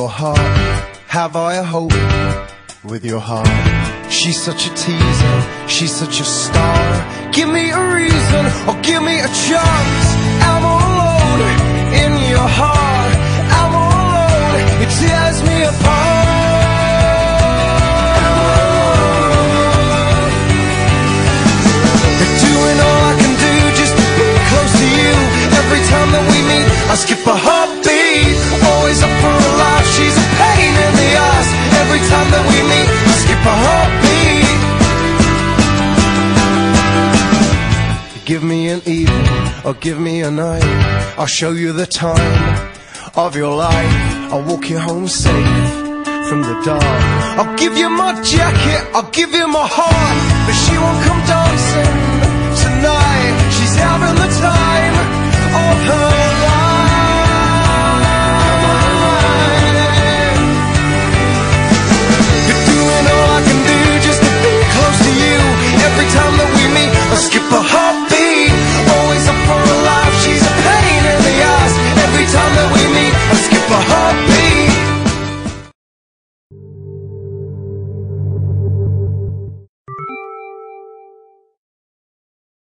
your heart, have I a hope with your heart? She's such a teaser, she's such a star. Give me a reason or give me a chance. I'm all alone in your heart. I'm all alone, it tears me apart. Doing all I can do just to be close to you. Every time that we meet, I skip a heartbeat. Always a Give me an evening or give me a night. I'll show you the time of your life. I'll walk you home safe from the dark. I'll give you my jacket, I'll give you my heart, but she won't come.